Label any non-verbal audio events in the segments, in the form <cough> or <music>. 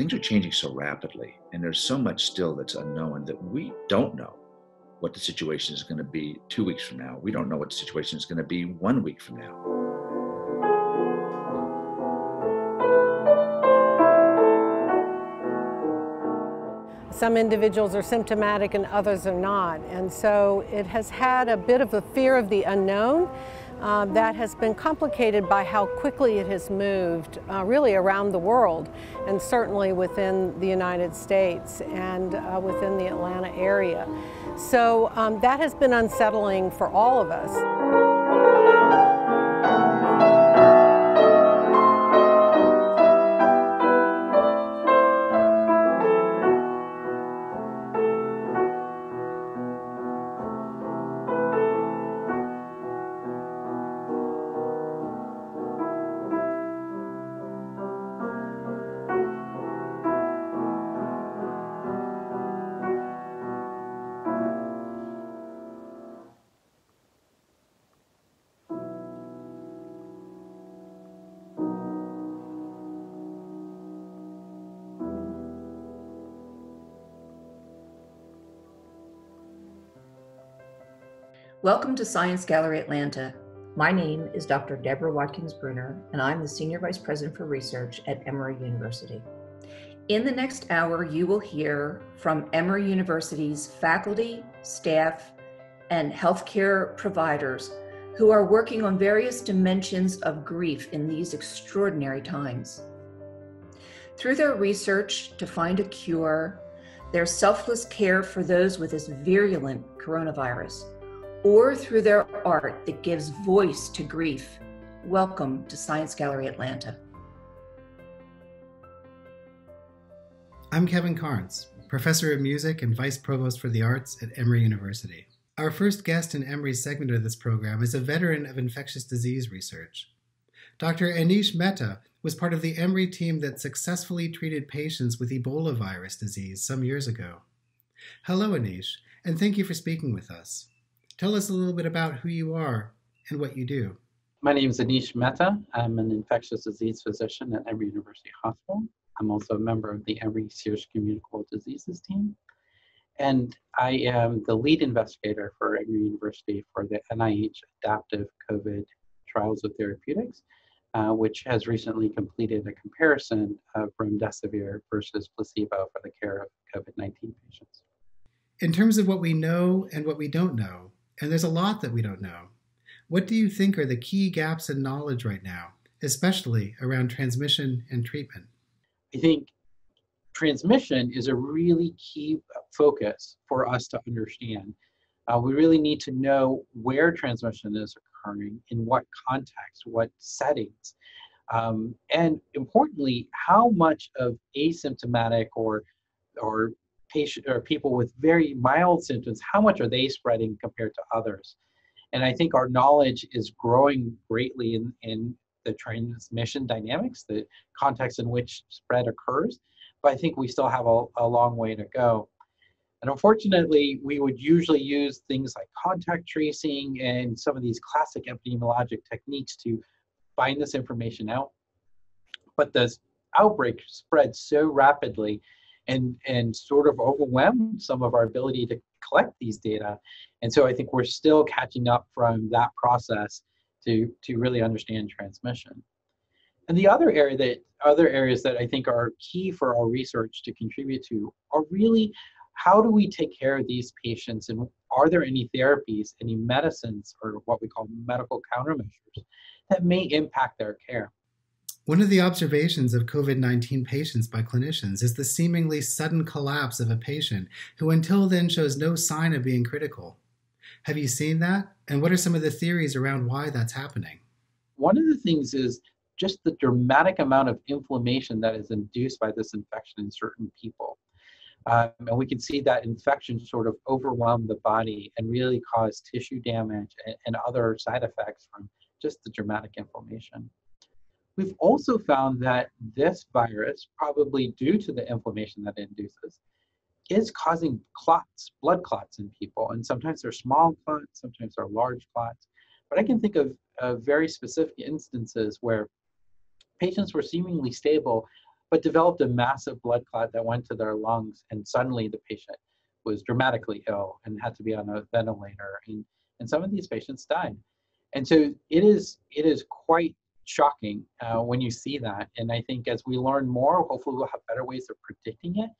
things are changing so rapidly, and there's so much still that's unknown that we don't know what the situation is going to be two weeks from now. We don't know what the situation is going to be one week from now. Some individuals are symptomatic and others are not. And so it has had a bit of a fear of the unknown uh, that has been complicated by how quickly it has moved uh, really around the world and certainly within the United States and uh, within the Atlanta area. So um, that has been unsettling for all of us. Welcome to Science Gallery Atlanta. My name is Dr. Deborah Watkins Bruner, and I'm the Senior Vice President for Research at Emory University. In the next hour, you will hear from Emory University's faculty, staff, and healthcare providers who are working on various dimensions of grief in these extraordinary times. Through their research to find a cure, their selfless care for those with this virulent coronavirus, or through their art that gives voice to grief. Welcome to Science Gallery Atlanta. I'm Kevin Karnes, professor of music and vice provost for the arts at Emory University. Our first guest in Emory's segment of this program is a veteran of infectious disease research. Dr. Aneesh Mehta was part of the Emory team that successfully treated patients with Ebola virus disease some years ago. Hello, Aneesh, and thank you for speaking with us. Tell us a little bit about who you are and what you do. My name is Aneesh Mehta. I'm an infectious disease physician at Emory University Hospital. I'm also a member of the Emory Serious Communicable Diseases team. And I am the lead investigator for Emory University for the NIH Adaptive COVID Trials of Therapeutics, uh, which has recently completed a comparison of remdesivir versus placebo for the care of COVID 19 patients. In terms of what we know and what we don't know, and there's a lot that we don't know. What do you think are the key gaps in knowledge right now, especially around transmission and treatment? I think transmission is a really key focus for us to understand. Uh, we really need to know where transmission is occurring, in what context, what settings, um, and importantly, how much of asymptomatic or or patient or people with very mild symptoms, how much are they spreading compared to others? And I think our knowledge is growing greatly in, in the transmission dynamics, the context in which spread occurs. But I think we still have a, a long way to go. And unfortunately, we would usually use things like contact tracing and some of these classic epidemiologic techniques to find this information out. But this outbreak spread so rapidly and and sort of overwhelmed some of our ability to collect these data. And so i think we're still catching up from that process to to really understand transmission. And the other area that other areas that i think are key for our research to contribute to are really how do we take care of these patients and are there any therapies any medicines or what we call medical countermeasures that may impact their care one of the observations of COVID 19 patients by clinicians is the seemingly sudden collapse of a patient who until then shows no sign of being critical. Have you seen that? And what are some of the theories around why that's happening? One of the things is just the dramatic amount of inflammation that is induced by this infection in certain people. Um, and we can see that infection sort of overwhelm the body and really cause tissue damage and, and other side effects from just the dramatic inflammation We've also found that this virus, probably due to the inflammation that it induces, is causing clots, blood clots in people. And sometimes they're small clots, sometimes they're large clots. But I can think of, of very specific instances where patients were seemingly stable, but developed a massive blood clot that went to their lungs, and suddenly the patient was dramatically ill and had to be on a ventilator. And, and some of these patients died. And so it is it is quite shocking uh, when you see that. And I think as we learn more, hopefully we'll have better ways of predicting it.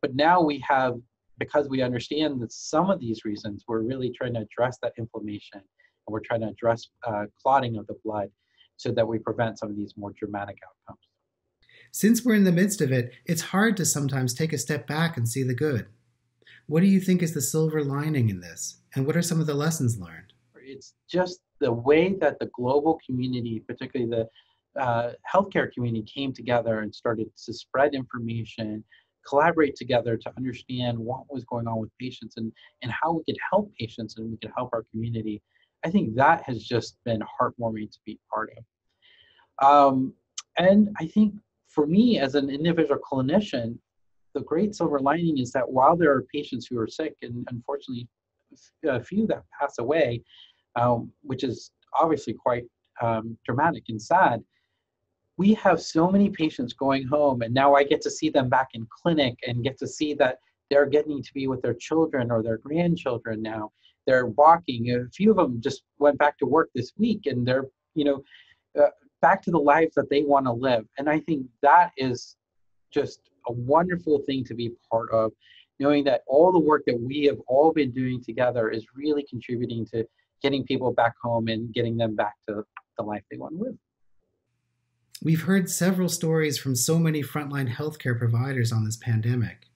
But now we have, because we understand that some of these reasons, we're really trying to address that inflammation and we're trying to address uh, clotting of the blood so that we prevent some of these more dramatic outcomes. Since we're in the midst of it, it's hard to sometimes take a step back and see the good. What do you think is the silver lining in this? And what are some of the lessons learned? It's just the way that the global community, particularly the uh, healthcare community, came together and started to spread information, collaborate together to understand what was going on with patients and, and how we could help patients and we could help our community. I think that has just been heartwarming to be part of. Um, and I think for me as an individual clinician, the great silver lining is that while there are patients who are sick and unfortunately a few that pass away, um, which is obviously quite um, dramatic and sad, we have so many patients going home and now I get to see them back in clinic and get to see that they're getting to be with their children or their grandchildren now they're walking. A few of them just went back to work this week, and they're you know uh, back to the lives that they want to live. And I think that is just a wonderful thing to be part of, knowing that all the work that we have all been doing together is really contributing to getting people back home and getting them back to the life they want to live. We've heard several stories from so many frontline healthcare providers on this pandemic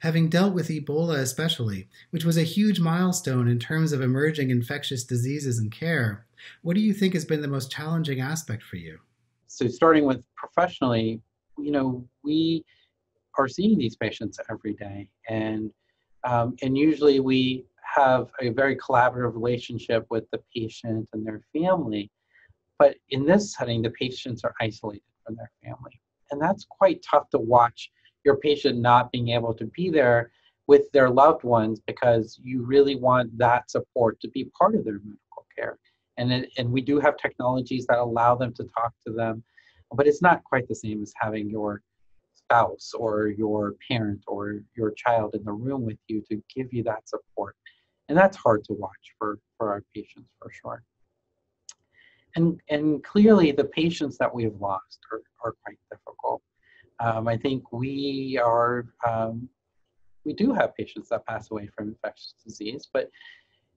having dealt with Ebola especially, which was a huge milestone in terms of emerging infectious diseases and care. What do you think has been the most challenging aspect for you? So, starting with professionally, you know, we are seeing these patients every day, and um, and usually we have a very collaborative relationship with the patient and their family. But in this setting, the patients are isolated from their family, and that's quite tough to watch your patient not being able to be there with their loved ones because you really want that support to be part of their medical care. And, it, and we do have technologies that allow them to talk to them, but it's not quite the same as having your spouse or your parent or your child in the room with you to give you that support. And that's hard to watch for, for our patients for sure. And, and clearly the patients that we've lost are, are quite difficult. Um, I think we are, um, we do have patients that pass away from infectious disease, but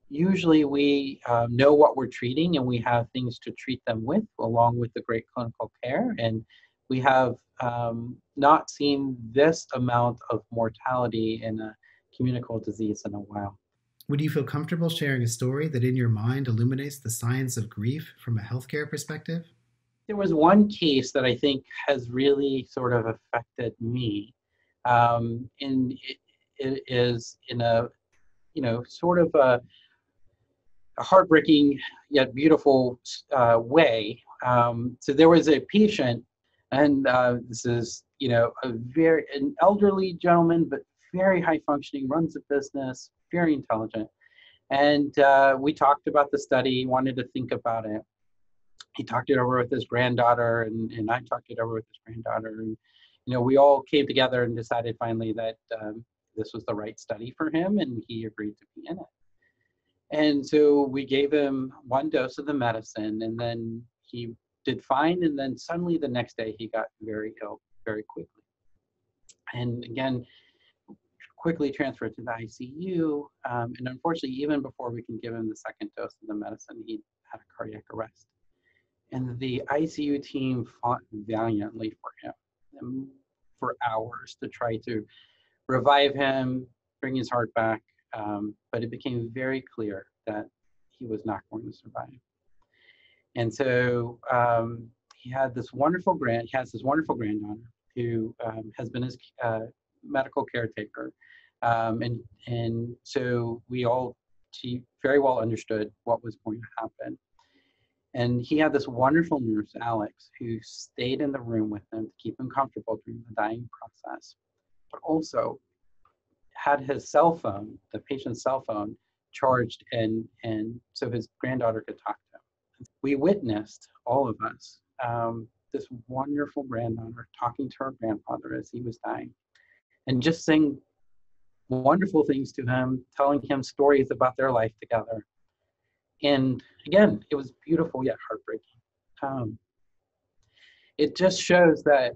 usually we um, know what we're treating and we have things to treat them with along with the great clinical care. And we have um, not seen this amount of mortality in a communicable disease in a while. Would you feel comfortable sharing a story that in your mind illuminates the science of grief from a healthcare perspective? there was one case that I think has really sort of affected me. Um, and it, it is in a, you know, sort of a, a heartbreaking yet beautiful uh, way. Um, so there was a patient, and uh, this is, you know, a very an elderly gentleman, but very high functioning, runs a business, very intelligent. And uh, we talked about the study, wanted to think about it. He talked it over with his granddaughter and, and I talked it over with his granddaughter and you know we all came together and decided finally that um, this was the right study for him and he agreed to be in it. And so we gave him one dose of the medicine and then he did fine and then suddenly the next day he got very ill very quickly. And again quickly transferred to the icu um, and unfortunately even before we can give him the second dose of the medicine he had a cardiac arrest and the ICU team fought valiantly for him for hours to try to revive him, bring his heart back. Um, but it became very clear that he was not going to survive. And so um, he had this wonderful grand, he has this wonderful granddaughter who um, has been his uh, medical caretaker. Um, and, and so we all, very well understood what was going to happen. And he had this wonderful nurse, Alex, who stayed in the room with him to keep him comfortable during the dying process, but also had his cell phone, the patient's cell phone, charged and, and so his granddaughter could talk to him. We witnessed, all of us, um, this wonderful granddaughter talking to her grandfather as he was dying and just saying wonderful things to him, telling him stories about their life together. And again, it was beautiful yet heartbreaking. Um, it just shows that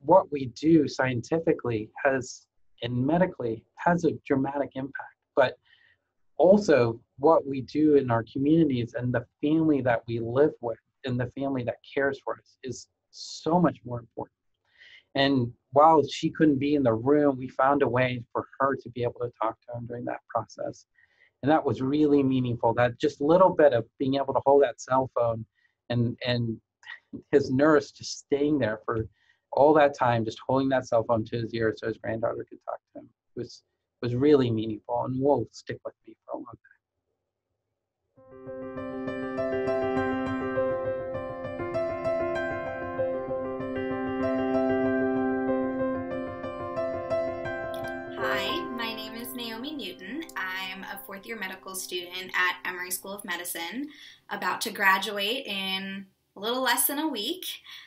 what we do scientifically has and medically has a dramatic impact, but also what we do in our communities and the family that we live with and the family that cares for us is so much more important. And while she couldn't be in the room, we found a way for her to be able to talk to him during that process. And that was really meaningful. That just little bit of being able to hold that cell phone and and his nurse just staying there for all that time, just holding that cell phone to his ear so his granddaughter could talk to him was was really meaningful and will stick with me for a long time. Fourth year medical student at Emory School of Medicine, about to graduate in a little less than a week.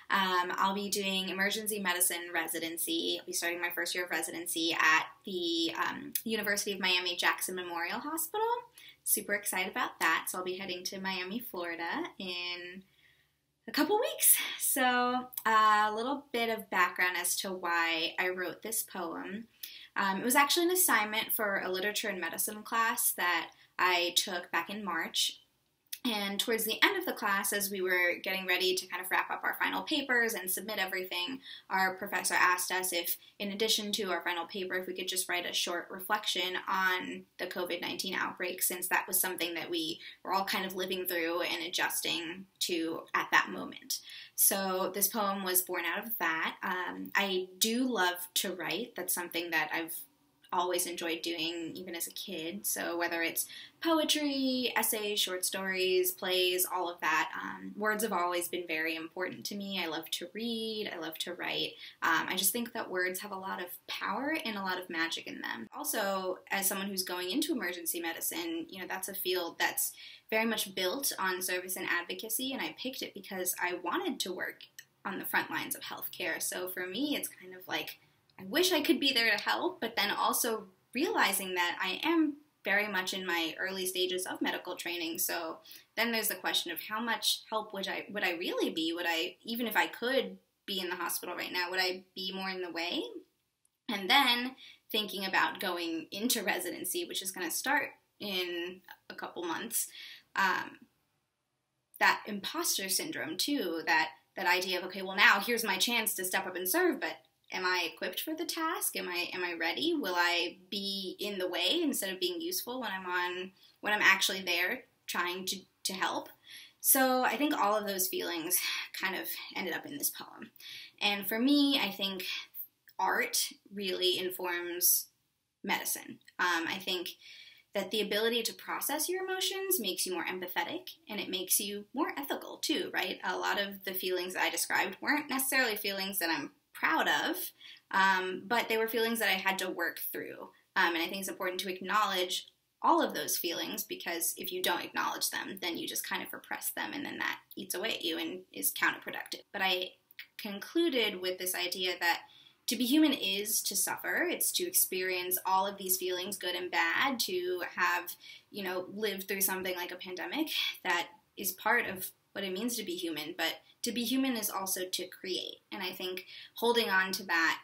Um, I'll be doing emergency medicine residency. I'll be starting my first year of residency at the um, University of Miami Jackson Memorial Hospital. Super excited about that. So I'll be heading to Miami, Florida in a couple weeks. So, uh, a little bit of background as to why I wrote this poem. Um, it was actually an assignment for a literature and medicine class that I took back in March. And towards the end of the class, as we were getting ready to kind of wrap up our final papers and submit everything, our professor asked us if, in addition to our final paper, if we could just write a short reflection on the COVID 19 outbreak, since that was something that we were all kind of living through and adjusting to at that moment. So this poem was born out of that. Um, I do love to write. That's something that I've always enjoyed doing even as a kid. So whether it's poetry, essays, short stories, plays, all of that, um, words have always been very important to me. I love to read, I love to write. Um, I just think that words have a lot of power and a lot of magic in them. Also, as someone who's going into emergency medicine, you know, that's a field that's very much built on service and advocacy, and I picked it because I wanted to work on the front lines of healthcare. So for me, it's kind of like I wish I could be there to help, but then also realizing that I am very much in my early stages of medical training. So then there's the question of how much help would I would I really be? Would I even if I could be in the hospital right now, would I be more in the way? And then thinking about going into residency, which is going to start in a couple months, um, that imposter syndrome too, that that idea of okay, well now here's my chance to step up and serve, but am I equipped for the task? Am I am I ready? Will I be in the way instead of being useful when I'm on when I'm actually there trying to to help? So I think all of those feelings kind of ended up in this poem. And for me, I think art really informs medicine. Um, I think that the ability to process your emotions makes you more empathetic and it makes you more ethical too, right? A lot of the feelings I described weren't necessarily feelings that I'm proud of, um, but they were feelings that I had to work through. Um, and I think it's important to acknowledge all of those feelings because if you don't acknowledge them, then you just kind of repress them and then that eats away at you and is counterproductive. But I concluded with this idea that to be human is to suffer it's to experience all of these feelings good and bad to have you know lived through something like a pandemic that is part of what it means to be human but to be human is also to create. And I think holding on to that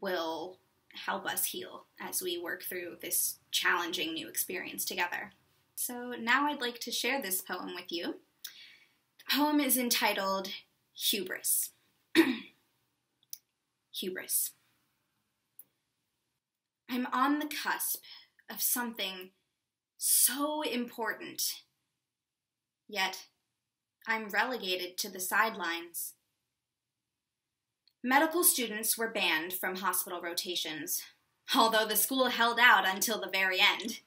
will help us heal as we work through this challenging new experience together. So now I'd like to share this poem with you. The poem is entitled Hubris. <clears throat> Hubris. I'm on the cusp of something so important, yet I'm relegated to the sidelines. Medical students were banned from hospital rotations, although the school held out until the very end.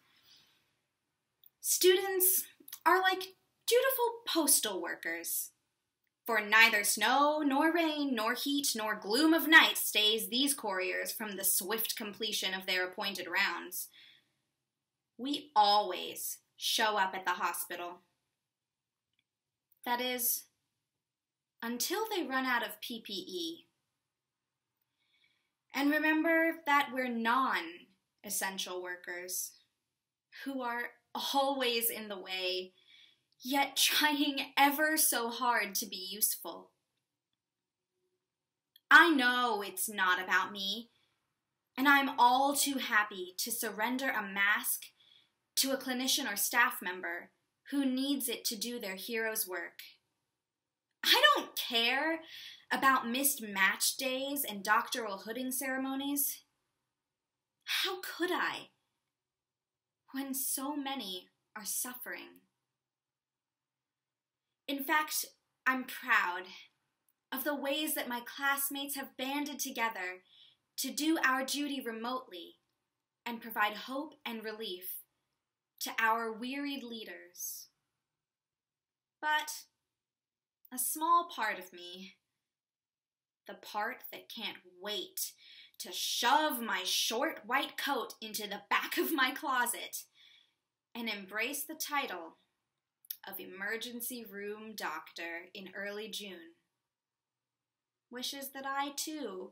Students are like dutiful postal workers. For neither snow, nor rain, nor heat, nor gloom of night stays these couriers from the swift completion of their appointed rounds. We always show up at the hospital. That is, until they run out of PPE. And remember that we're non essential workers who are always in the way, yet trying ever so hard to be useful. I know it's not about me, and I'm all too happy to surrender a mask to a clinician or staff member who needs it to do their hero's work. I don't care about missed match days and doctoral hooding ceremonies. How could I? When so many are suffering. In fact, I'm proud of the ways that my classmates have banded together to do our duty remotely and provide hope and relief to our wearied leaders. But a small part of me, the part that can't wait to shove my short white coat into the back of my closet and embrace the title of emergency room doctor in early June. Wishes that I too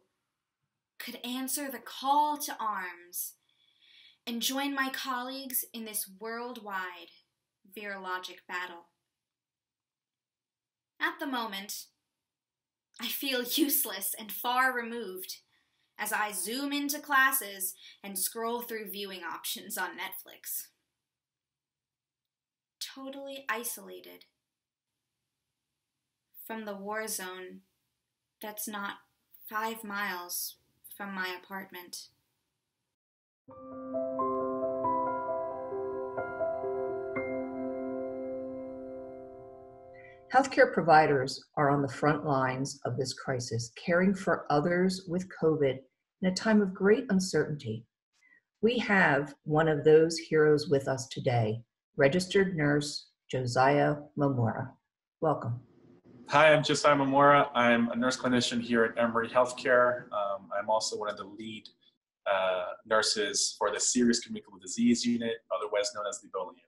could answer the call to arms and join my colleagues in this worldwide virologic battle. At the moment, I feel <laughs> useless and far removed as I zoom into classes and scroll through viewing options on Netflix. Totally isolated from the war zone that's not five miles from my apartment. Healthcare providers are on the front lines of this crisis, caring for others with COVID in a time of great uncertainty. We have one of those heroes with us today, registered nurse Josia Mamora. Welcome. Hi, I'm Josia Mamora. I'm a nurse clinician here at Emory Healthcare. Um, I'm also one of the lead uh, nurses for the Serious Communicable Disease Unit, otherwise known as the Ebola Unit.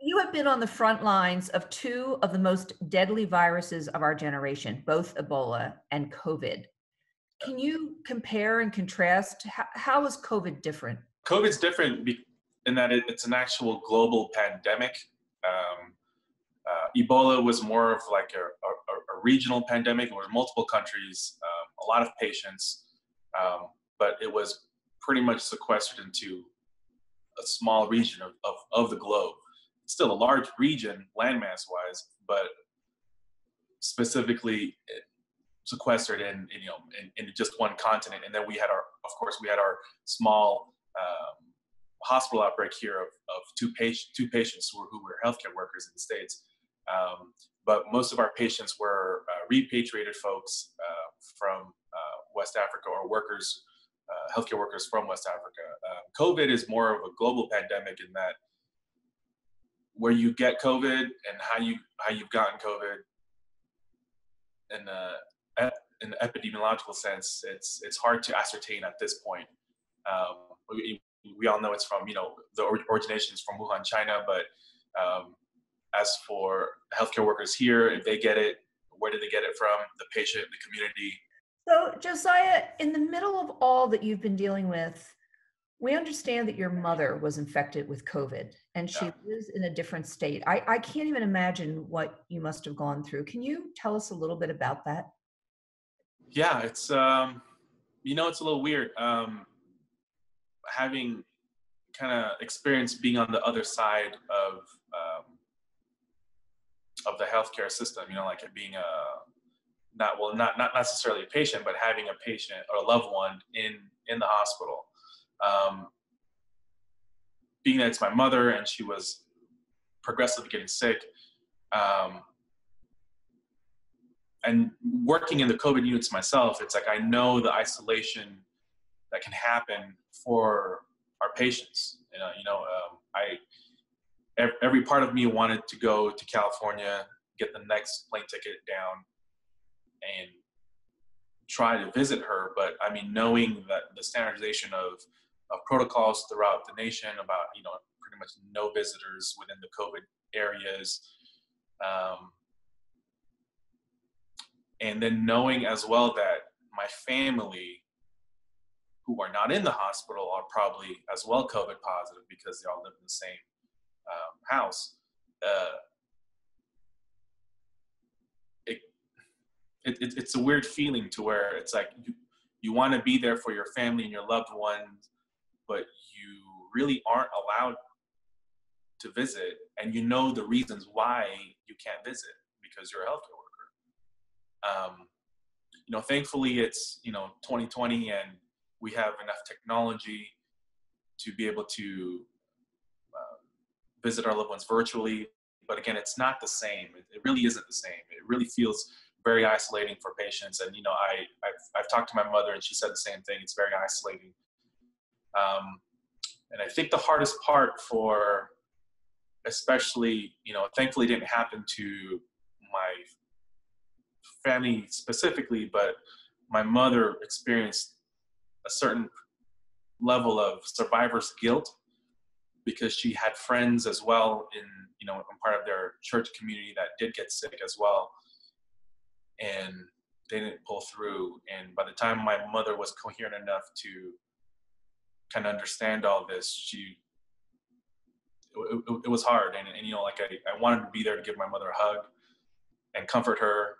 You have been on the front lines of two of the most deadly viruses of our generation, both Ebola and COVID. Can you compare and contrast? How, how is COVID different? COVID's different in that it's an actual global pandemic. Um, uh, Ebola was more of like a, a, a regional pandemic where multiple countries, um, a lot of patients, um, but it was pretty much sequestered into a small region of, of, of the globe still a large region landmass wise, but specifically eh, sequestered in, in you know in, in, just one continent. And then we had our, of course, we had our small um, hospital outbreak here of, of two patient two patients who were, who were healthcare workers in the states. Um, but most of our patients were uh, repatriated folks uh, from uh, West Africa or workers, uh, healthcare workers from West Africa. Um, COVID is more of a global pandemic in that where you get COVID and how you how you've gotten COVID in the in the epidemiological sense, it's it's hard to ascertain at this point. Um, we, we all know it's from you know the origination is from Wuhan, China, but um, as for healthcare workers here, if they get it, where did they get it from? The patient, the community. So Josia, in the middle of all that you've been dealing with, we understand that your mother was infected with COVID and she yeah. lives in a different state. I, I can't even imagine what you must have gone through. Can you tell us a little bit about that? Yeah, it's, um, you know, it's a little weird. Um, having kind of experienced being on the other side of, um, of the healthcare system, you know, like being a, not, well, not, not necessarily a patient, but having a patient or a loved one in, in the hospital um, being that it's my mother and she was progressively getting sick, um, and working in the COVID units myself, it's like I know the isolation that can happen for our patients. You know, you know um, I every part of me wanted to go to California, get the next plane ticket down, and try to visit her. But I mean, knowing that the standardization of of protocols throughout the nation about you know pretty much no visitors within the COVID areas, um, and then knowing as well that my family who are not in the hospital are probably as well COVID positive because they all live in the same um, house. Uh, it, it, it's a weird feeling to where it's like you, you want to be there for your family and your loved ones, but you really aren't allowed to visit, and you know the reasons why you can't visit because you're a healthcare worker. Um, you know, thankfully it's you know 2020 and we have enough technology to be able to uh, visit our loved ones virtually. But again, it's not the same. It, it, really isn't the same. It really feels very isolating for patients. And you know, I I've, I've talked to my mother, and she said the same thing. It's very isolating. Um, and I think the hardest part for, especially you know, thankfully didn't happen to my family specifically, but my mother experienced a certain level of survivor's guilt because she had friends as well in you know in part of their church community that did get sick as well and they didn't pull through. And by the time my mother was coherent enough to kind of understand all this she it, it, it was hard. And, and, you know like I, I wanted to be there to give my mother a hug and comfort her.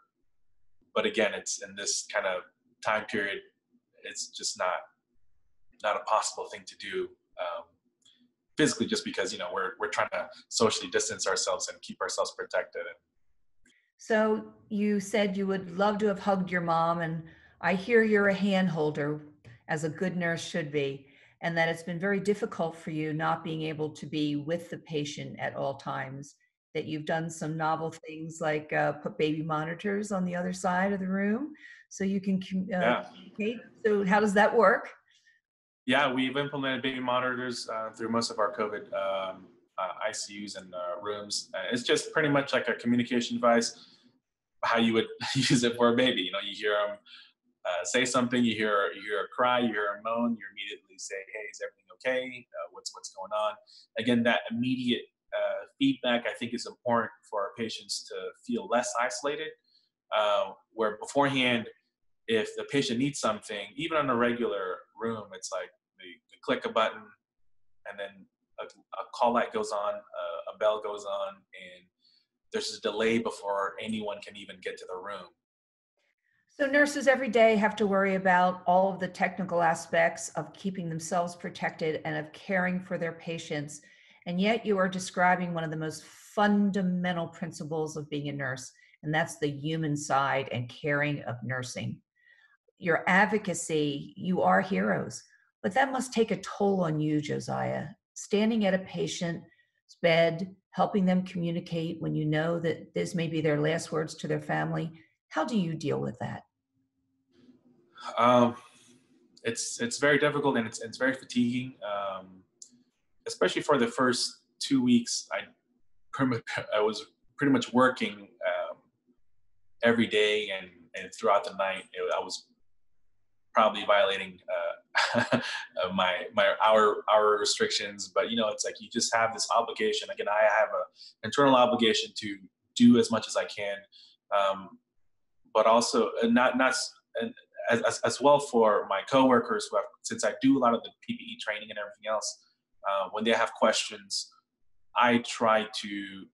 But again it's in this kind of time period it's just not not a possible thing to do um, physically just because you know we're we're trying to socially distance ourselves and keep ourselves protected so you said you would love to have hugged your mom and i hear you're a hand holder as a good nurse should be and that it's been very difficult for you not being able to be with the patient at all times that you've done some novel things like uh, put baby monitors on the other side of the room so you can uh, yeah. communicate. So how does that work? Yeah, we've implemented baby monitors uh, through most of our COVID um, uh, ICUs and uh, rooms. Uh, it's just pretty much like a communication device. How you would <laughs> use it for a baby. You know, you hear them uh, say something, you hear you hear a cry, you hear a moan, you immediately say, "Hey, is everything okay? what's what's going on?" Again, that immediate feedback I think is important for our patients to feel less isolated. where beforehand, if the patient needs something, even on a regular room, it's like they, they click a button and then a, a, call light goes on, a, a bell goes on, and there's a delay before anyone can even get to the room. So nurses every day have to worry about all of the technical aspects of keeping themselves protected and of caring for their patients. And yet you are describing one of the most fundamental principles of being a nurse, and that's the human side and caring of nursing your advocacy, you are heroes. But that must take a toll on you, Josia. Standing at a patient's bed, helping them communicate when you know that this may be their last words to their family. How do you deal with that? Um, it's it's very difficult and it's it's very fatiguing, um, especially for the first two weeks. I <laughs> I was pretty much working um, every day and and throughout the night. It, I was probably violating uh, <laughs> my my hour hour restrictions. But you know, it's like you just have this obligation. Again, I have a internal obligation to do as much as I can, um, but also not not as, as, as well for my coworkers who have since I do a lot of the PPE training and everything else. Uh, when they have questions, I try to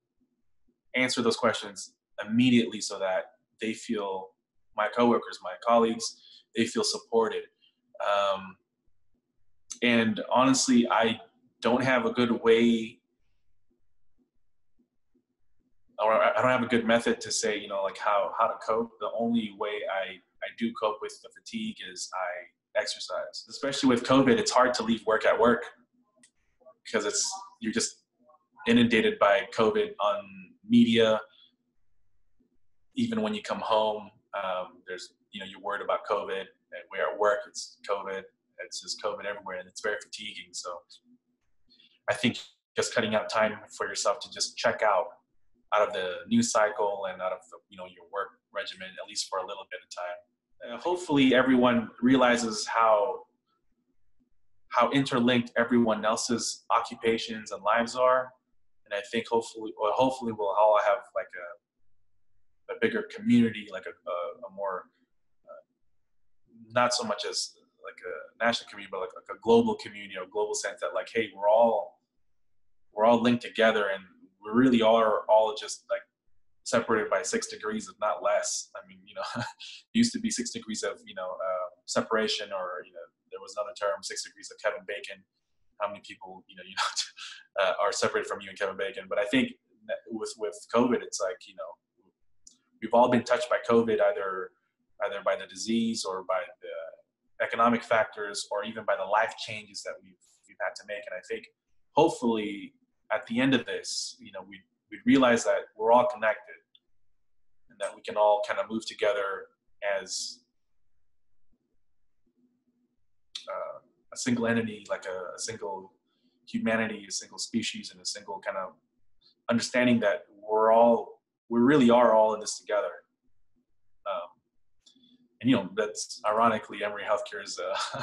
answer those questions immediately so that they feel my coworkers, my colleagues, they feel supported. Um, and honestly, I don't have a good way or I don't have a good method to say, you know, like how, how to cope. The only way I, I do cope with the fatigue is I exercise. Especially with COVID, it's hard to leave work at work because it's, you're just inundated by COVID on media. Even when you come home, um, there's you know you're worried about COVID, and we're at work, it's COVID, it's just COVID everywhere, and it's very fatiguing. So I think just cutting out time for yourself to just check out out of the news cycle and out of the, you know your work regimen at least for a little bit of time. Uh, hopefully, everyone realizes how how interlinked everyone else's occupations and lives are, and I think hopefully, well, hopefully, we'll all have like a a bigger community, like a, a, a more not so much as like a national community, but like, like a global community, or global sense that like, hey, we're all we're all linked together, and we really are all just like separated by six degrees, if not less. I mean, you know, <laughs> used to be six degrees of you know uh, separation, or you know, there was another term, six degrees of Kevin Bacon. How many people you know <laughs> you know uh, are separated from you and Kevin Bacon? But I think with with COVID, it's like you know we've all been touched by COVID, either either by the disease or by the economic factors, or even by the life changes that we've we've had to make. And I think hopefully at the end of this, you know, we we realize that we're all connected and that we can all kind of move together as uh, a single entity, like a, a, single humanity, a single species, and a single kind of understanding that we're all, we really are all in this together. And you know, that's ironically Emory Healthcare's uh,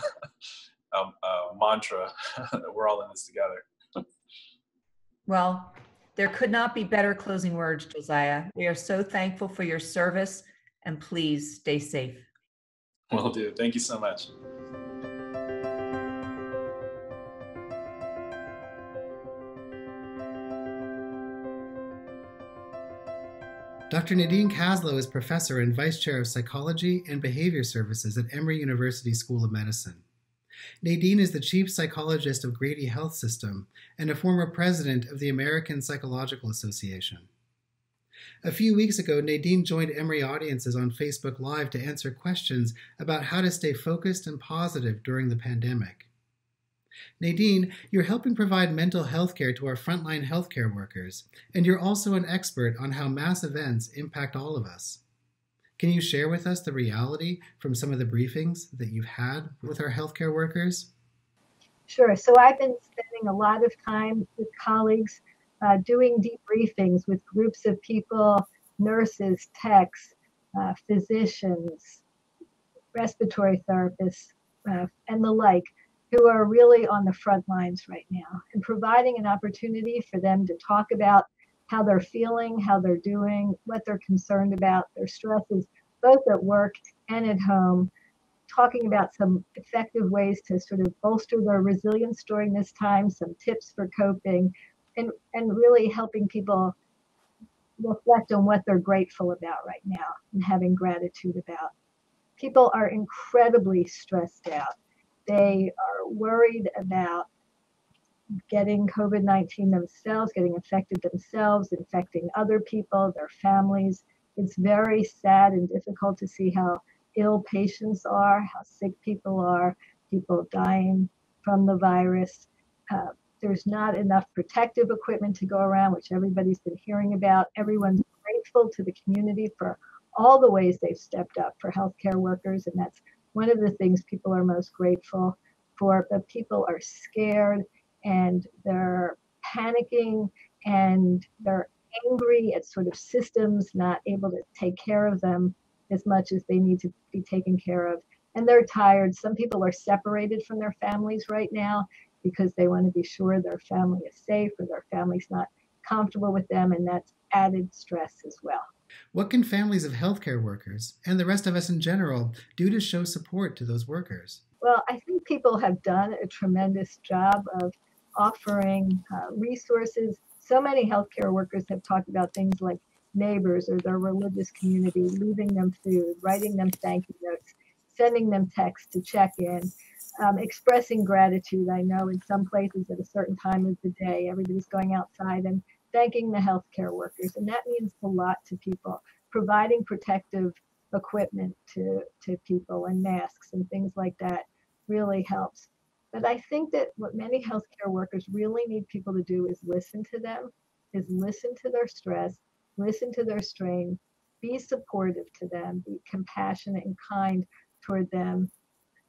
<laughs> um, uh, mantra <laughs> that we're all in this together. Well, there could not be better closing words, Josia. We are so thankful for your service and please stay safe. Will do. Thank you so much. Dr. Nadine Kaslow is professor and vice chair of psychology and behavior services at Emory University School of Medicine. Nadine is the chief psychologist of Grady Health System and a former president of the American Psychological Association. A few weeks ago, Nadine joined Emory audiences on Facebook Live to answer questions about how to stay focused and positive during the pandemic. Nadine, you're helping provide mental health care to our frontline healthcare workers, and you're also an expert on how mass events impact all of us. Can you share with us the reality from some of the briefings that you've had with our healthcare workers? Sure. So I've been spending a lot of time with colleagues uh, doing debriefings with groups of people, nurses, techs, uh, physicians, respiratory therapists, uh, and the like, who are really on the front lines right now, and providing an opportunity for them to talk about how they're feeling, how they're doing, what they're concerned about, their stresses, both at work and at home, talking about some effective ways to sort of bolster their resilience during this time, some tips for coping, and, and really helping people reflect on what they're grateful about right now and having gratitude about. People are incredibly stressed out. They are worried about getting COVID 19 themselves, getting infected themselves, infecting other people, their families. It's very sad and difficult to see how ill patients are, how sick people are, people dying from the virus. Uh, there's not enough protective equipment to go around, which everybody's been hearing about. Everyone's grateful to the community for all the ways they've stepped up for healthcare workers, and that's one of the things people are most grateful for. But people are scared and they're panicking and they're angry at sort of systems not able to take care of them as much as they need to be taken care of. And they're tired. Some people are separated from their families right now because they want to be sure their family is safe or their family's not comfortable with them, and that's added stress as well. What can families of healthcare workers and the rest of us in general do to show support to those workers? Well, I think people have done a tremendous job of offering uh, resources. So many healthcare workers have talked about things like neighbors or their religious community, leaving them food, writing them thank you notes, sending them texts to check in, um, expressing gratitude. I know in some places at a certain time of the day, everybody's going outside and thanking the healthcare workers. And that means a lot to people, providing protective equipment to, to people and masks and things like that really helps. But I think that what many healthcare workers really need people to do is listen to them, is listen to their stress, listen to their strain, be supportive to them, be compassionate and kind toward them,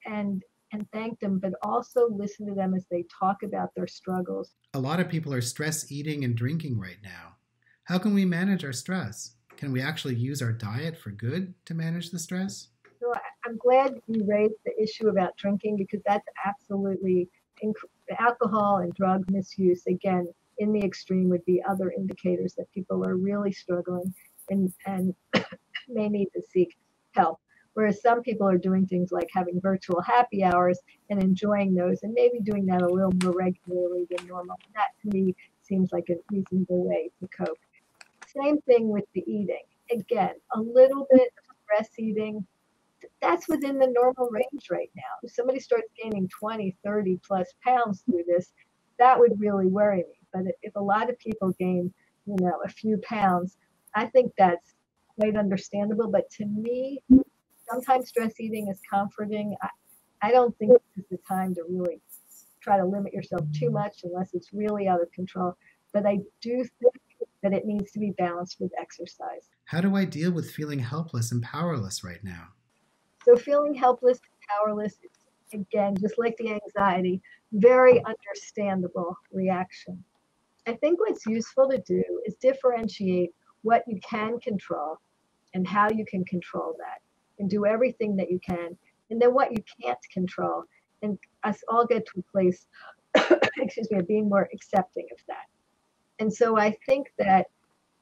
and and thank them, but also listen to them as they talk about their struggles. A lot of people are stress eating and drinking right now. How can we manage our stress? Can we actually use our diet for good to manage the stress? So I'm glad you raised the issue about drinking because that's absolutely inc- alcohol and drug misuse. Again, in the extreme would be other indicators that people are really struggling and and <coughs> may need to seek help. Whereas some people are doing things like having virtual happy hours and enjoying those and maybe doing that a little more regularly than normal. That to me seems like a reasonable way to cope. Same thing with the eating. Again, a little bit of stress eating, that's within the normal range right now. If somebody starts gaining 20, 30 plus pounds through this, that would really worry me. But if a lot of people gain, you know, a few pounds, I think that's quite understandable. But to me, sometimes stress eating is comforting. I, I don't think this is the time to really try to limit yourself too much unless it's really out of control. But I do think that it needs to be balanced with exercise. How do I deal with feeling helpless and powerless right now? So, feeling helpless and powerless, again, just like the anxiety, very understandable reaction. I think what's useful to do is differentiate what you can control and how you can control that and do everything that you can, and then what you can't control, and us all get to a place, <coughs> excuse me, of being more accepting of that. And so I think that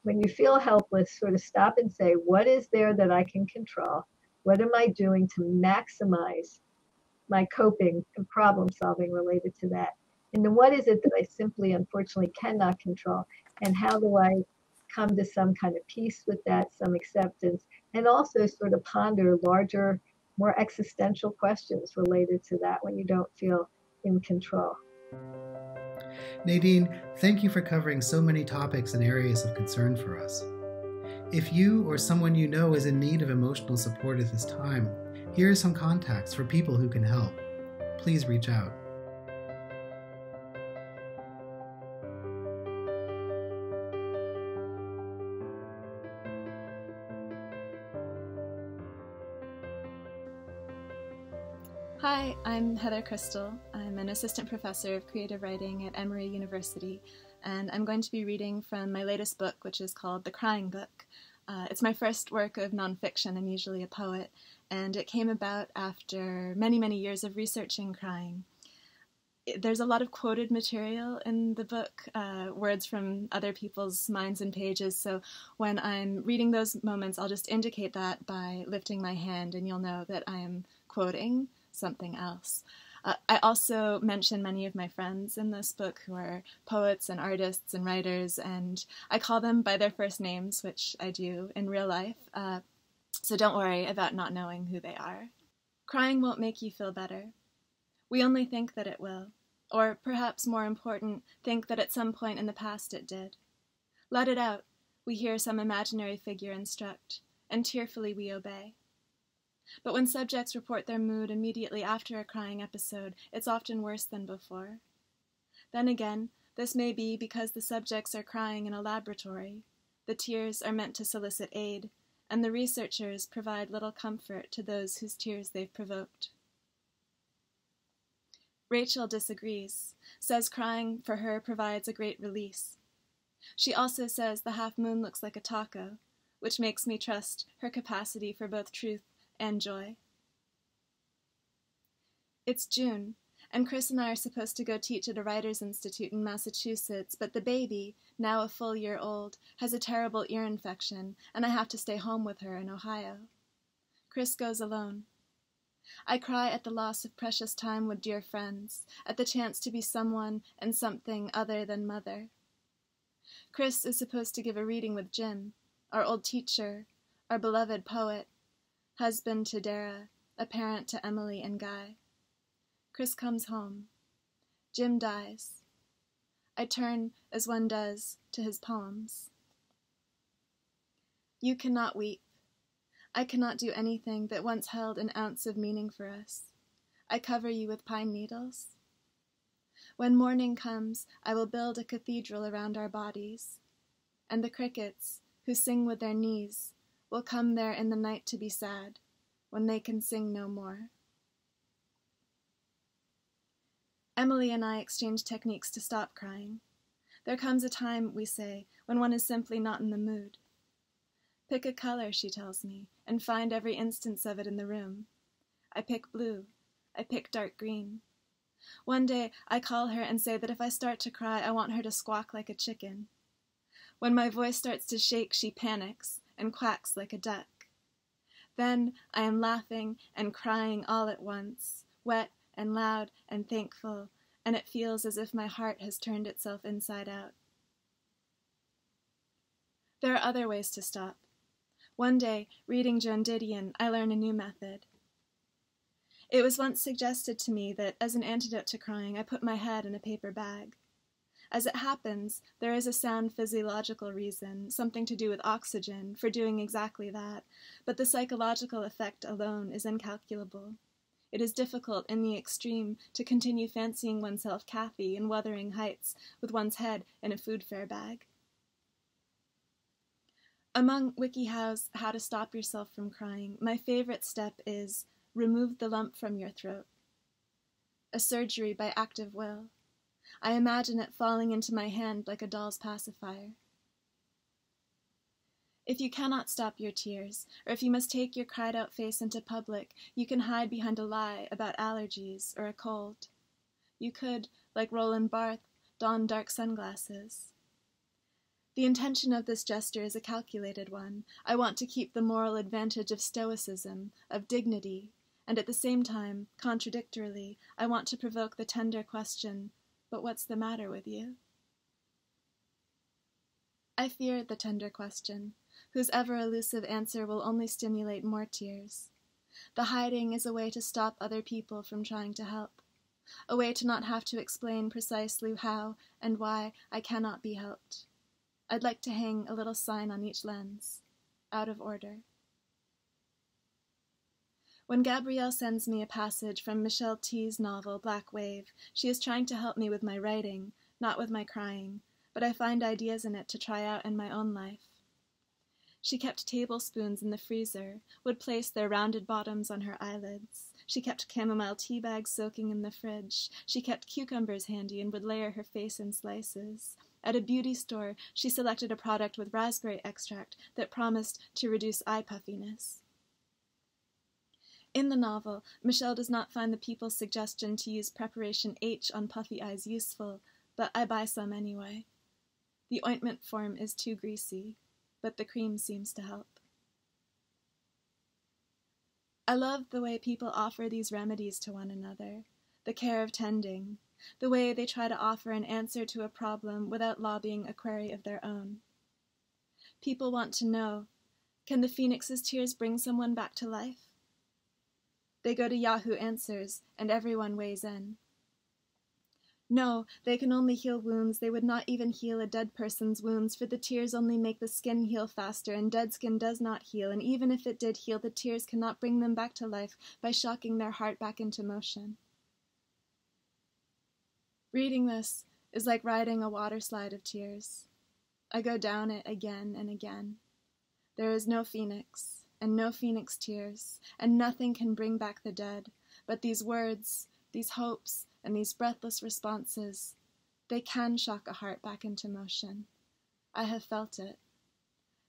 when you feel helpless, sort of stop and say, what is there that I can control? What am I doing to maximize my coping and problem solving related to that? And then what is it that I simply, unfortunately, cannot control? And how do I come to some kind of peace with that, some acceptance, and also sort of ponder larger, more existential questions related to that when you don't feel in control. Nadine, thank you for covering so many topics and areas of concern for us. If you or someone you know is in need of emotional support at this time, here are some contacts for people who can help. Please reach out. I'm Heather Christle. I'm an assistant professor of creative writing at Emory University, and I'm going to be reading from my latest book, which is called The Crying Book. Uh, it's my first work of nonfiction. I'm usually a poet, and it came about after many, many years of researching crying. There's a lot of quoted material in the book, uh, words from other people's minds and pages. So when I'm reading those moments, I'll just indicate that by lifting my hand, and you'll know that I am quoting something else. Uh, I also mention many of my friends in this book who are poets and artists and writers, and I call them by their first names, which I do in real life. Uh, so don't worry about not knowing who they are. Crying won't make you feel better. We only think that it will, or perhaps more important, think that at some point in the past it did. Let it out, we hear some imaginary figure instruct, and tearfully we obey. But when subjects report their mood immediately after a crying episode, it's often worse than before. Then again, this may be because the subjects are crying in a laboratory. The tears are meant to solicit aid, and the researchers provide little comfort to those whose tears they've provoked. Rachel disagrees, says crying for her provides a great release. She also says the half moon looks like a taco, which makes me trust her capacity for both truth and joy. It's June, and Chris and I are supposed to go teach at a Writers' Institute in Massachusetts, but the baby, now a full year old, has a terrible ear infection, and I have to stay home with her in Ohio. Chris goes alone. I cry at the loss of precious time with dear friends, at the chance to be someone and something other than mother. Chris is supposed to give a reading with Jim, our old teacher, our beloved poet, husband to Dara, a parent to Emily and Guy. Chris comes home. Jim dies. I turn, as one does, to his poems. You cannot weep. I cannot do anything that once held an ounce of meaning for us. I cover you with pine needles. When morning comes, I will build a cathedral around our bodies, and the crickets, who sing with their knees, will come there in the night to be sad, when they can sing no more. Emily and I exchange techniques to stop crying. There comes a time, we say, when one is simply not in the mood. Pick a color, she tells me, and find every instance of it in the room. I pick blue. I pick dark green. One day I call her and say that if I start to cry, I want her to squawk like a chicken. When my voice starts to shake, she panics and quacks like a duck. Then I am laughing and crying all at once, wet and loud and thankful, and it feels as if my heart has turned itself inside out. There are other ways to stop. One day, reading Joan Didion, I learn a new method. It was once suggested to me that, as an antidote to crying, I put my head in a paper bag. As it happens, there is a sound physiological reason, something to do with oxygen, for doing exactly that, but the psychological effect alone is incalculable. It is difficult in the extreme to continue fancying oneself Cathy in Wuthering Heights with one's head in a food fair bag. Among WikiHow's How to Stop Yourself from Crying, my favorite step is remove the lump from your throat. A surgery by active will. I imagine it falling into my hand like a doll's pacifier. If you cannot stop your tears, or if you must take your cried out face into public, you can hide behind a lie about allergies or a cold. You could, like Roland Barthes, don dark sunglasses. The intention of this gesture is a calculated one. I want to keep the moral advantage of stoicism, of dignity, and at the same time, contradictorily, I want to provoke the tender question but what's the matter with you? I fear the tender question, whose ever elusive answer will only stimulate more tears. The hiding is a way to stop other people from trying to help, a way to not have to explain precisely how and why I cannot be helped. I'd like to hang a little sign on each lens, out of order. When Gabrielle sends me a passage from Michelle Tea's novel Black Wave, she is trying to help me with my writing, not with my crying, but I find ideas in it to try out in my own life. She kept tablespoons in the freezer, would place their rounded bottoms on her eyelids. She kept chamomile tea bags soaking in the fridge. She kept cucumbers handy and would layer her face in slices. At a beauty store, she selected a product with raspberry extract that promised to reduce eye puffiness. In the novel, Michelle does not find the people's suggestion to use preparation H on puffy eyes useful, but I buy some anyway. The ointment form is too greasy, but the cream seems to help. I love the way people offer these remedies to one another, the care of tending, the way they try to offer an answer to a problem without lobbying a query of their own. People want to know can the phoenix's tears bring someone back to life? They go to Yahoo Answers, and everyone weighs in. No, they can only heal wounds. They would not even heal a dead person's wounds, for the tears only make the skin heal faster, and dead skin does not heal. And even if it did heal, the tears cannot bring them back to life by shocking their heart back into motion. Reading this is like riding a water slide of tears. I go down it again and again. There is no phoenix and no phoenix tears, and nothing can bring back the dead. But these words, these hopes, and these breathless responses, they can shock a heart back into motion. I have felt it,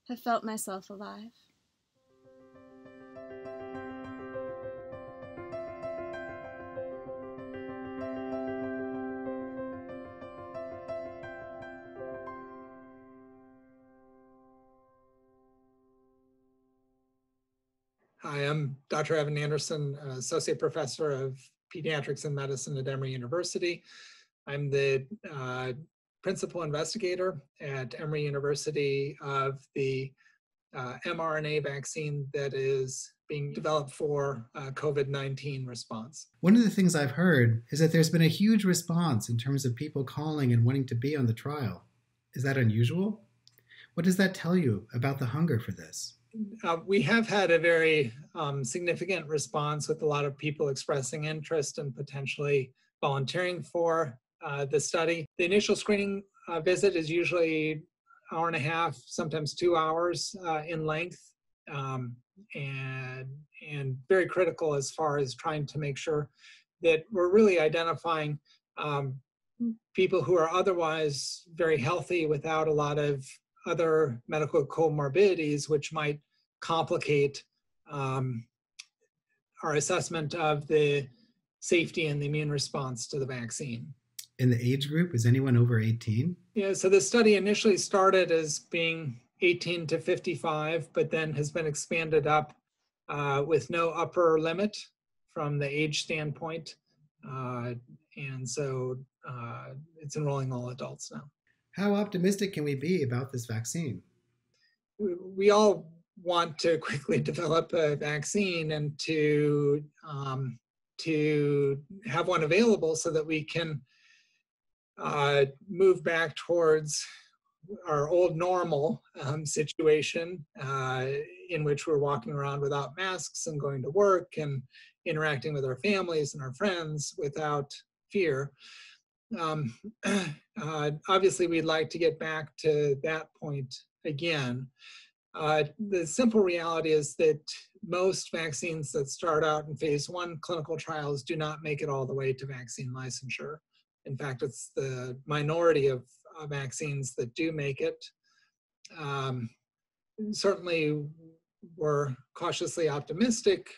have felt myself alive. Hi, I'm Dr. Evan Anderson, Associate Professor of Pediatrics and Medicine at Emory University. I'm the uh, principal investigator at Emory University of the uh, mRNA vaccine that is being developed for uh, COVID 19 response. One of the things I've heard is that there's been a huge response in terms of people calling and wanting to be on the trial. Is that unusual? What does that tell you about the hunger for this? Uh, we have had a very um, significant response with a lot of people expressing interest and potentially volunteering for uh, the study. The initial screening uh, visit is usually hour and a half, sometimes two hours uh, in length, um, and and very critical as far as trying to make sure that we're really identifying um, people who are otherwise very healthy without a lot of other medical comorbidities, which might complicate um, our assessment of the safety and the immune response to the vaccine. In the age group, is anyone over 18? Yeah, so the study initially started as being 18 to 55, but then has been expanded up uh, with no upper limit from the age standpoint. Uh, and so uh, it's enrolling all adults now. How optimistic can we be about this vaccine? We, all want to <laughs> quickly develop a vaccine and to um, to have one available so that we can uh, move back towards our old normal um, situation uh, in which we're walking around without masks and going to work and interacting with our families and our friends without fear. Um, <clears throat> uh, obviously, we'd like to get back to that point again. Uh, the simple reality is that most vaccines that start out in phase one clinical trials do not make it all the way to vaccine licensure. In fact, it's the minority of uh, vaccines that do make it. Um, certainly, we're cautiously optimistic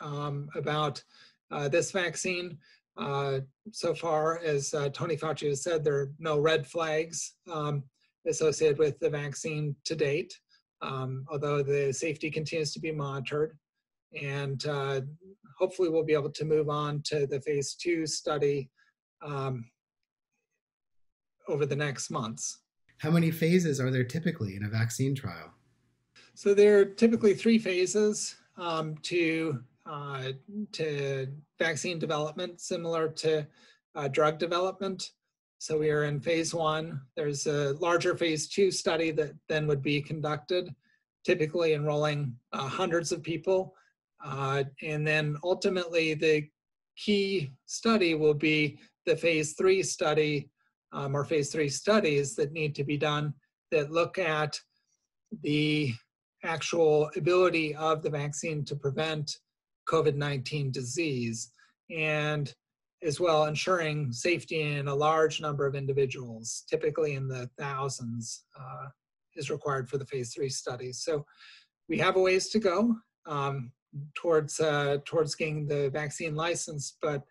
um, about uh, this vaccine. Uh, so far, as uh, Tony Fauci has said, there are no red flags um, associated with the vaccine to date, um, although the safety continues to be monitored. And uh, hopefully, we'll be able to move on to the phase two study um, over the next months. How many phases are there typically in a vaccine trial? So there are typically three phases um, to uh, to vaccine development, similar to uh, drug development. So we are in phase one. There's a larger phase two study that then would be conducted, typically enrolling uh, hundreds of people. Uh, and then ultimately, the key study will be the phase three study um, or phase three studies that need to be done that look at the actual ability of the vaccine to prevent COVID 19 disease and as well ensuring safety in a large number of individuals, typically in the thousands, uh, is required for the phase three studies. So we have a ways to go um, towards uh, towards getting the vaccine license, but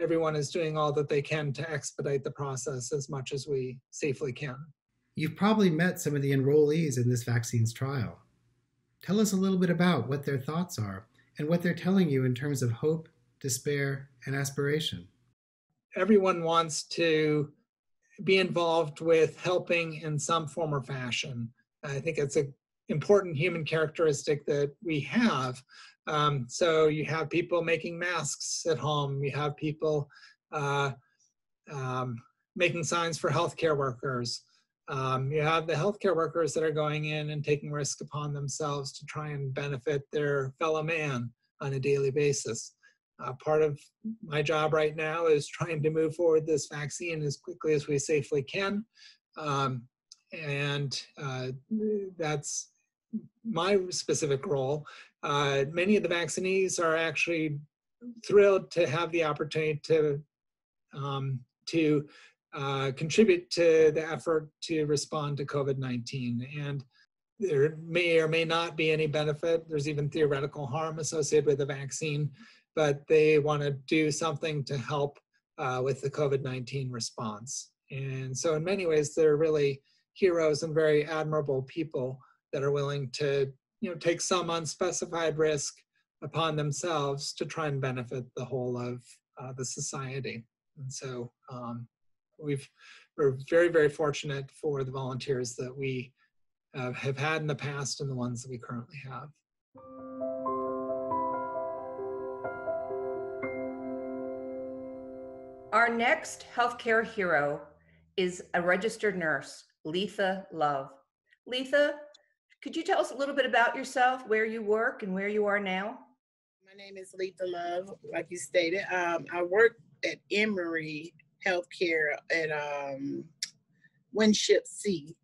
everyone is doing all that they can to expedite the process as much as we safely can. You've probably met some of the enrollees in this vaccines trial. Tell us a little bit about what their thoughts are and what they're telling you in terms of hope, despair, and aspiration. Everyone wants to be involved with helping in some form or fashion. I think it's an important human characteristic that we have. Um, so you have people making masks at home. You have people uh, um, making signs for healthcare workers. Um, you have the healthcare workers that are going in and taking risk upon themselves to try and benefit their fellow man on a daily basis. Uh, part of my job right now is trying to move forward this vaccine as quickly as we safely can. Um, and uh, that's my specific role. Uh, many of the vaccinees are actually thrilled to have the opportunity to um, to uh, contribute to the effort to respond to COVID-19. And there may or may not be any benefit. There's even theoretical harm associated with the vaccine, but they want to do something to help uh, with the COVID-19 response. And so in many ways, they're really heroes and very admirable people that are willing to you know, take some unspecified risk upon themselves to try and benefit the whole of uh, the society. And so um, we've, we're very, very fortunate for the volunteers that we uh, have had in the past and the ones that we currently have. Our next healthcare hero is a registered nurse, Letha Love. Letha, could you tell us a little bit about yourself, where you work, and where you are now? My name is Letha Love, like you stated. Um, I work at Emory Healthcare at um, Winship C,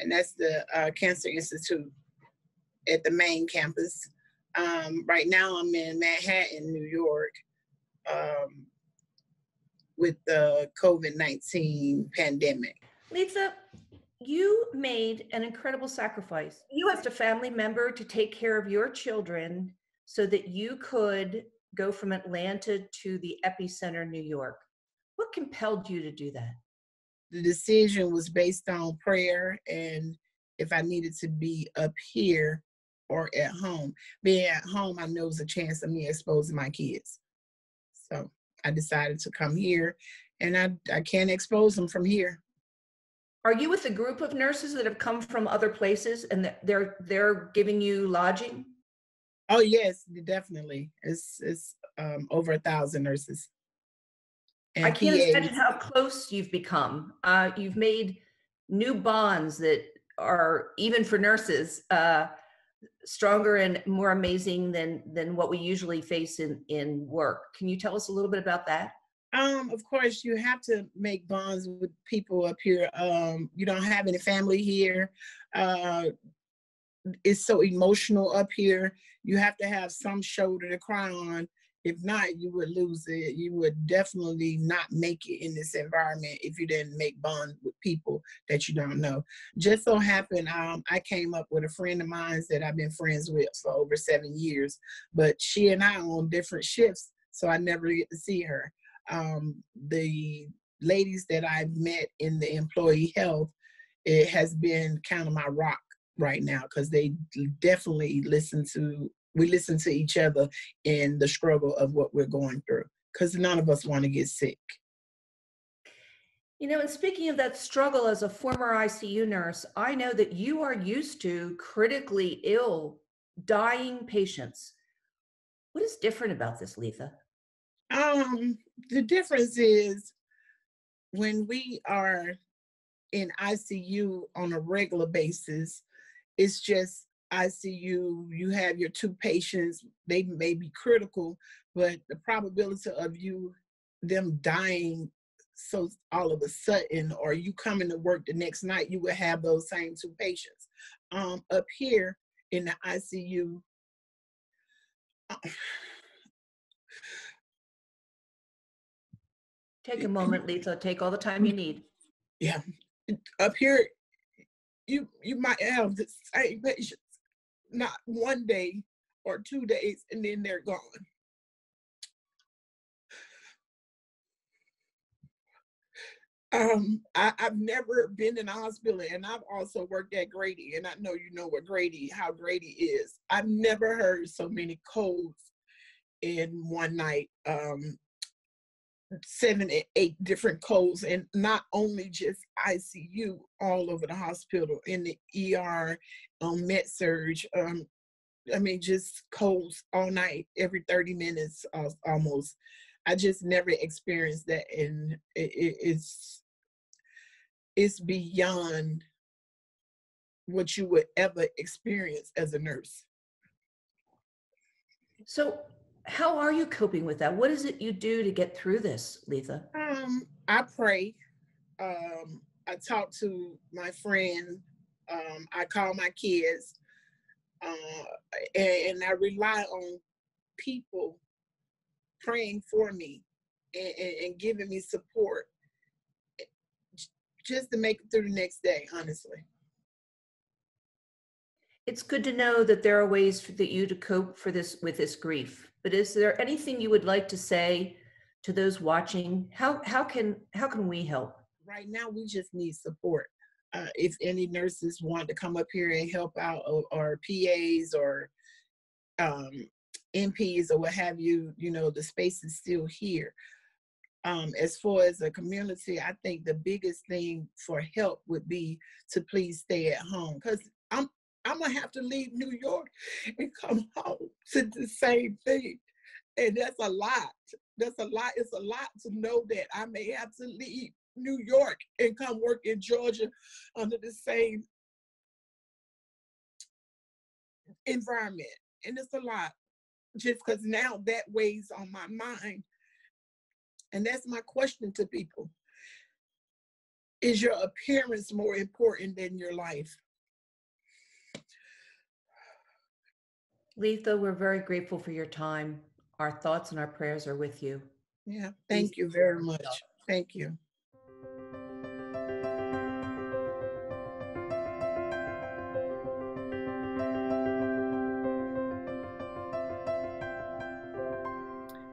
and that's the uh, Cancer Institute at the main campus. Um, right now, I'm in Manhattan, New York. Um, with the COVID 19 pandemic. Letha, you made an incredible sacrifice. You asked a family member to take care of your children so that you could go from Atlanta to the epicenter, New York. What compelled you to do that? The decision was based on prayer and if I needed to be up here or at home. Being at home, I know is a chance of me exposing my kids. So I decided to come here and I, I can't expose them from here. Are you with a group of nurses that have come from other places and they're they're giving you lodging? Oh yes, definitely. It's it's um, over a thousand nurses. I can't PAs. imagine how close you've become. Uh, you've made new bonds that are even for nurses uh, stronger and more amazing than than what we usually face in in work. Can you tell us a little bit about that? Um, of course, you have to make bonds with people up here. Um, you don't have any family here. Uh, it's so emotional up here. You have to have some shoulder to cry on. If not, you would lose it. You would definitely not make it in this environment if you didn't make bonds with people that you don't know. Just so happened, um, I came up with a friend of mine that I've been friends with for over seven years, but she and I on different shifts, so I never get to see her um, the ladies that I've met in the employee health, it has been kind of my rock right now because they definitely listen to we listen to each other in the struggle of what we're going through because none of us want to get sick. You know, and speaking of that struggle as a former ICU nurse, I know that you are used to critically ill, dying patients. What is different about this, Letha? Um, the difference is when we are in ICU on a regular basis, it's just ICU, you have your two patients, they may be critical, but the probability of you them dying so all of a sudden or you coming to work the next night you will have those same two patients um up here in the icu uh, Take a <clears throat> moment, Letha. Take all the time you need. Yeah. Up here, you you might have the same patients, not one day or two days, and then they're gone. Um, I, have never been in a hospital, and I've also worked at Grady, and I know you know what Grady, how Grady is. I've never heard so many codes in one night. Um, seven and eight different codes and not only just icu all over the hospital in the er on med surg um i mean just codes all night every 30 minutes uh, almost. I just never experienced that and it, it's it's beyond what you would ever experience as a nurse. So how are you coping with that? What is it you do to get through this, Letha? Um, I pray. Um, I talk to my friend. Um, I call my kids, uh, and, and, I rely on people praying for me and, and, and giving me support, just to make it through the next day. Honestly it's good to know that there are ways for that you to cope for this with this grief but is there anything you would like to say to those watching? How how can how can we help? Right now, we just need support. Uh, if any nurses want to come up here and help out, or, or PAs or um, NPs or what have you, you know, the space is still here. Um, as far as a community, I think the biggest thing for help would be to please stay at home because I'm gonna have to leave New York and come <laughs> home to the same thing. And that's a lot. That's a lot. It's a lot to know that I may have to leave New York and come work in Georgia under the same environment. And it's a lot just because now that weighs on my mind. And that's my question to people. Is your appearance more important than your life? Letha, we're very grateful for your time. Our thoughts and our prayers are with you. Yeah, thank you very much. Thank you.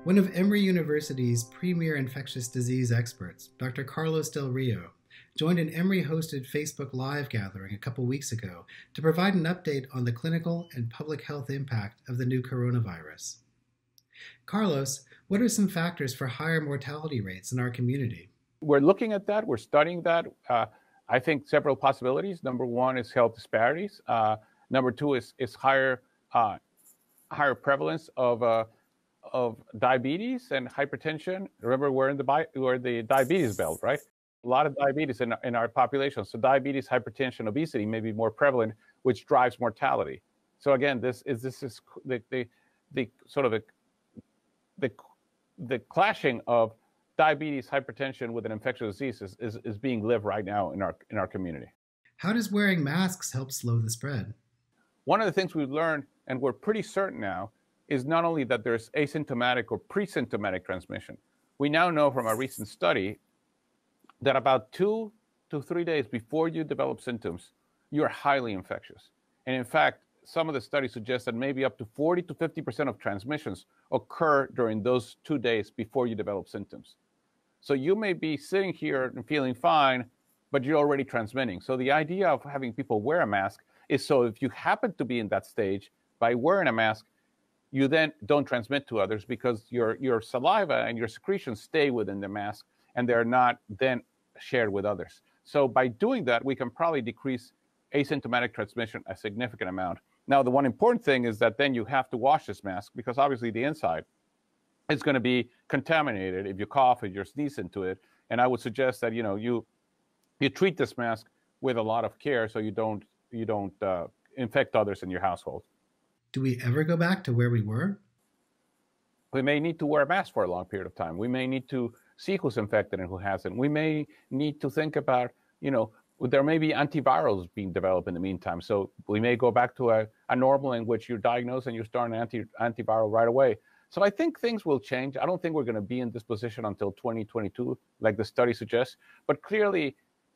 One of Emory University's premier infectious disease experts, Dr. Carlos Del Rio, joined an Emory hosted Facebook Live gathering a couple weeks ago to provide an update on the clinical and public health impact of the new coronavirus. Carlos, what are some factors for higher mortality rates in our community? We're looking at that, we're studying that. Uh, I think several possibilities. Number one is health disparities. Uh, number two is, is higher, uh, higher prevalence of uh, of diabetes and hypertension. Remember, we're in the we're the diabetes belt, right? A lot of diabetes in, in our population. So diabetes, hypertension, obesity may be more prevalent, which drives mortality. So again, this is this is the the, the sort of the, the the clashing of diabetes, hypertension with an infectious disease is, is, is being lived right now in our in our community. How does wearing masks help slow the spread? One of the things we've learned, and we're pretty certain now, is not only that there's asymptomatic or pre-symptomatic transmission. We now know from a recent study that about two to three days before you develop symptoms, you're highly infectious. And in fact, some of the studies suggest that maybe up to 40 to 50% of transmissions occur during those two days before you develop symptoms. So you may be sitting here and feeling fine, but you're already transmitting. So the idea of having people wear a mask is so if you happen to be in that stage, by wearing a mask, you then don't transmit to others because your your saliva and your secretions stay within the mask and they're not then shared with others. So by doing that, we can probably decrease asymptomatic transmission a significant amount. Now, the one important thing is that then you have to wash this mask because obviously the inside is going to be contaminated if you cough or you sneeze into it. And I would suggest that you know you you treat this mask with a lot of care so you don't you don't uh, infect others in your household. Do we ever go back to where we were? We may need to wear a mask for a long period of time. We may need to see who's infected and who hasn't. We may need to think about, you know, there may be antivirals being developed in the meantime. So we may go back to a, a normal in which you're diagnosed and you start an anti, antiviral right away. So I think things will change. I don't think we're going to be in this position until 2022, like the study suggests. But clearly,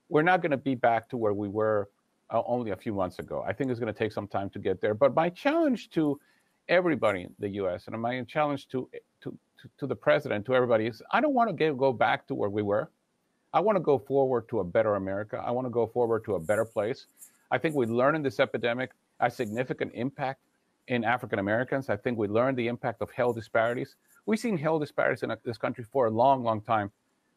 we're not going to be back to where we were uh, only a few months ago. I think it's going to take some time to get there. But my challenge to everybody in the U.S. and my challenge to to to, the president, to everybody is, I don't want to get, go back to where we were. I want to go forward to a better America. I want to go forward to a better place. I think we learned in this epidemic a significant impact in African Americans. I think we learned the impact of health disparities. We've seen health disparities in uh, this country for a long, long time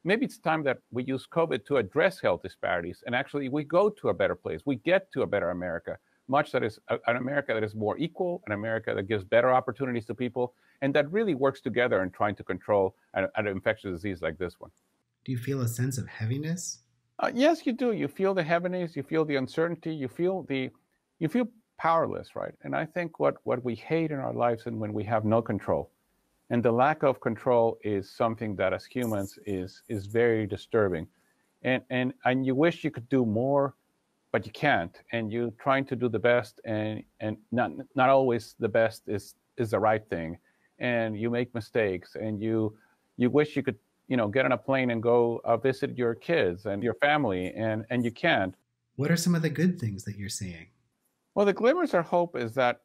maybe it's time that we use COVID to address health disparities and actually we go to a better place. We get to a better America, much that is an America that is more equal, an America that gives better opportunities to people, and that really works together in trying to control an, an infectious disease like this one. Do you feel a sense of heaviness? Uh, yes, you do. You feel the heaviness. You feel the uncertainty. You feel the, you feel powerless, right? And I think what what we hate in our lives and when we have no control and the lack of control is something that as humans is is very disturbing and and and you wish you could do more but you can't and you're trying to do the best and and not not always the best is is the right thing and you make mistakes and you you wish you could you know get on a plane and go uh, visit your kids and your family and and you can't what are some of the good things that you're seeing well the glimmers of hope is that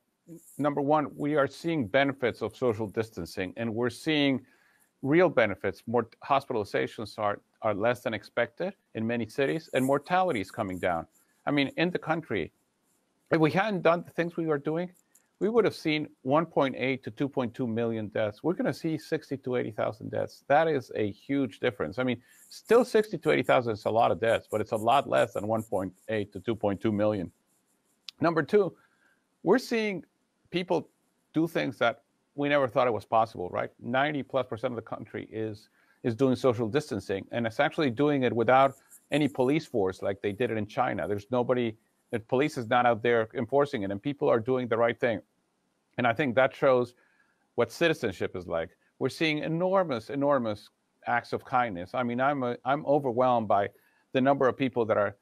number one, we are seeing benefits of social distancing, and we're seeing real benefits. More hospitalizations are are less than expected in many cities, and mortality is coming down. I mean, in the country, if we hadn't done the things we were doing, we would have seen 1.8 to 2.2 million deaths. We're going to see 60 to 80,000 deaths. That is a huge difference. I mean, still 60 to 80,000 is a lot of deaths, but it's a lot less than 1.8 to 2.2 million. Number two, we're seeing people do things that we never thought it was possible, right? 90 plus percent of the country is is doing social distancing, and it's actually doing it without any police force like they did it in China. There's nobody, the police is not out there enforcing it, and people are doing the right thing. And I think that shows what citizenship is like. We're seeing enormous, enormous acts of kindness. I mean, I'm a, I'm overwhelmed by the number of people that are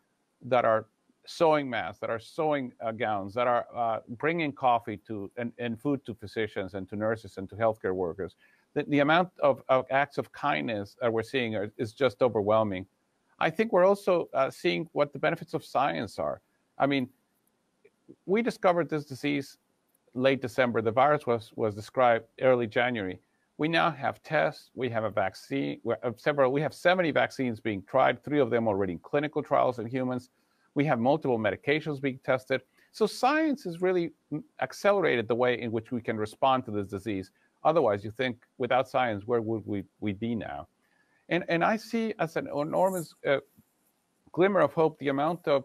that are sewing masks, that are sewing uh, gowns, that are uh, bringing coffee to and, and food to physicians and to nurses and to healthcare workers, the, the amount of, of, acts of kindness that we're seeing are, is just overwhelming. I think we're also uh, seeing what the benefits of science are. I mean, we discovered this disease late December. The virus was, was described early January. We now have tests. We have a vaccine. We have several. We have 70 vaccines being tried. Three of them already in clinical trials in humans. We have multiple medications being tested. So science has really accelerated the way in which we can respond to this disease. Otherwise, you think without science, where would we, we be now? And, and I see as an enormous uh, glimmer of hope the amount of,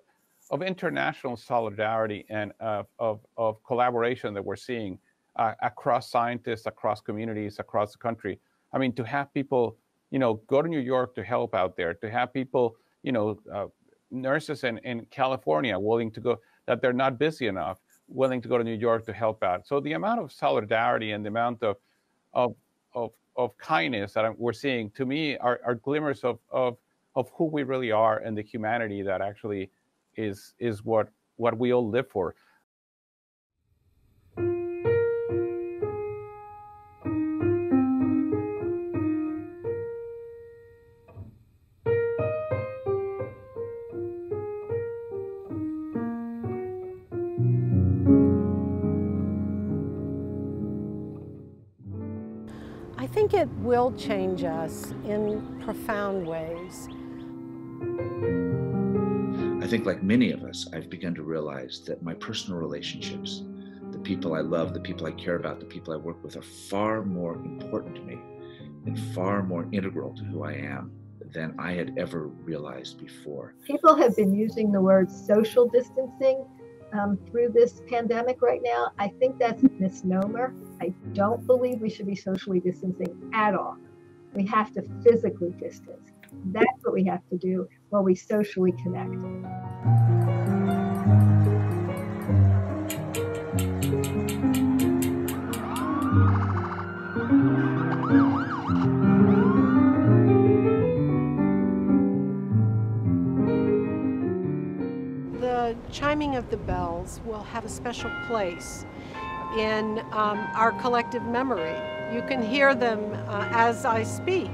of international solidarity and uh, of, of collaboration that we're seeing uh, across scientists, across communities, across the country. I mean, to have people, you know, go to New York to help out there, to have people, you know, uh, nurses in, in California willing to go, that they're not busy enough, willing to go to New York to help out. So the amount of solidarity and the amount of, of, of, of kindness that we're seeing, to me, are, are glimmers of, of, of who we really are and the humanity that actually is, is what, what we all live for. Think it will change us in profound ways. I think, like many of us, I've begun to realize that my personal relationships, the people I love, the people I care about, the people I work with, are far more important to me and far more integral to who I am than I had ever realized before. People have been using the word social distancing um, through this pandemic right now. I think that's a misnomer. I don't believe we should be socially distancing at all. We have to physically distance. That's what we have to do while we socially connect. The chiming of the bells will have a special place in um, our collective memory. You can hear them uh, as I speak.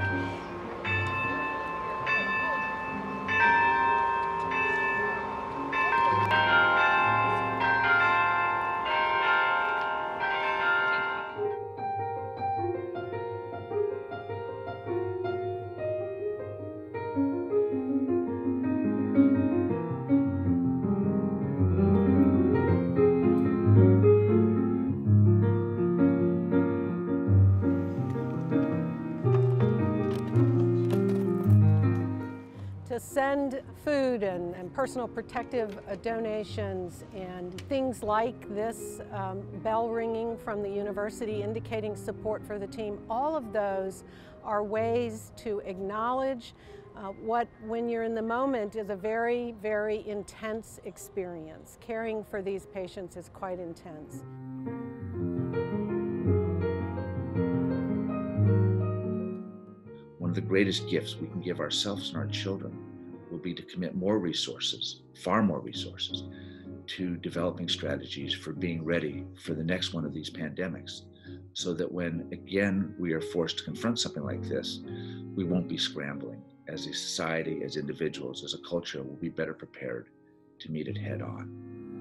Food and, and personal protective uh, donations and things like this um, bell ringing from the university indicating support for the team, all of those are ways to acknowledge uh, what, when you're in the moment, is a very, very intense experience. Caring for these patients is quite intense. One of the greatest gifts we can give ourselves and our children be to commit more resources, far more resources, to developing strategies for being ready for the next one of these pandemics so that when again we are forced to confront something like this, we won't be scrambling. As a society, as individuals, as a culture, we'll be better prepared to meet it head on.